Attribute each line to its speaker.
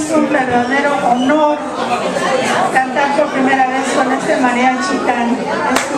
Speaker 1: Es un verdadero honor cantar por primera vez con este mariachi tan tan